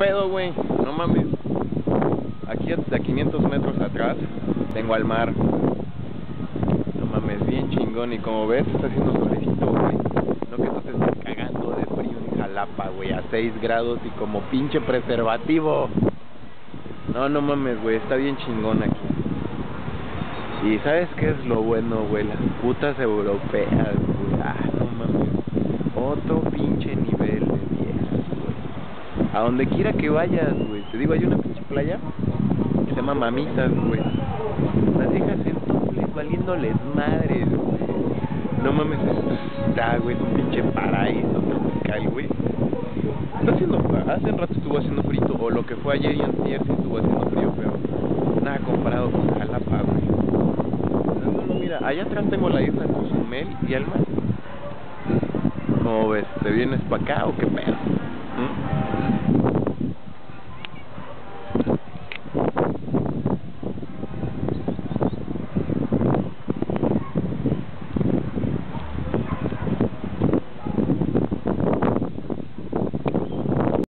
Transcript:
pedo, güey? No mames. Aquí a 500 metros atrás tengo al mar. No mames, bien chingón. Y como ves, está haciendo solecito, güey. No que tú te estés cagando de frío en Jalapa, güey, a 6 grados y como pinche preservativo. No, no mames, güey, está bien chingón aquí. Y ¿sabes qué es lo bueno, güey? Las putas europeas. Ah, no mames. Otro pinche nivel de viejas, güey. A donde quiera que vayas, güey. Te digo, hay una pinche playa que se llama Mamitas, güey. Las viejas en valiéndoles madres, güey. No mames, está, güey, es un pinche paraíso tropical, güey. Está haciendo, hace rato estuvo haciendo frito, o lo que fue ayer y antier sí estuvo haciendo frío, pero nada comparado con Jalapa, güey. No, no, mira, allá atrás tengo la isla Cozumel y el mar. ¿Cómo ves? ¿Te vienes para acá o qué pedo?